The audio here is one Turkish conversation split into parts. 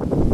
you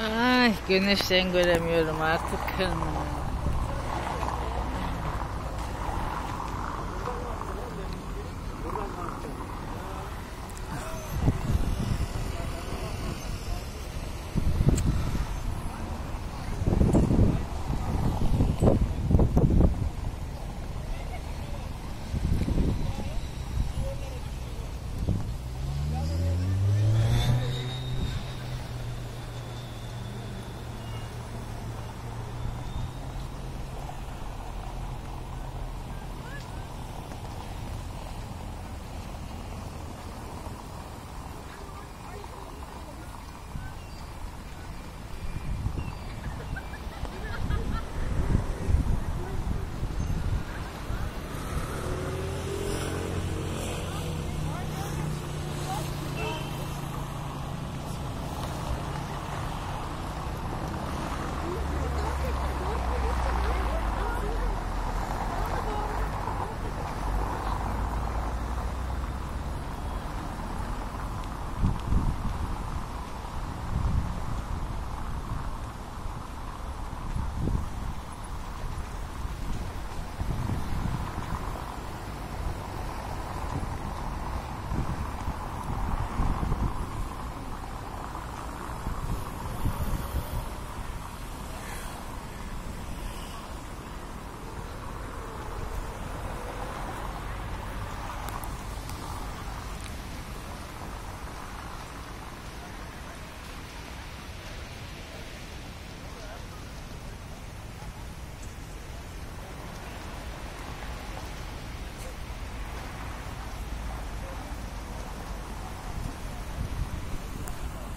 Ay güneşten göremiyorum artık.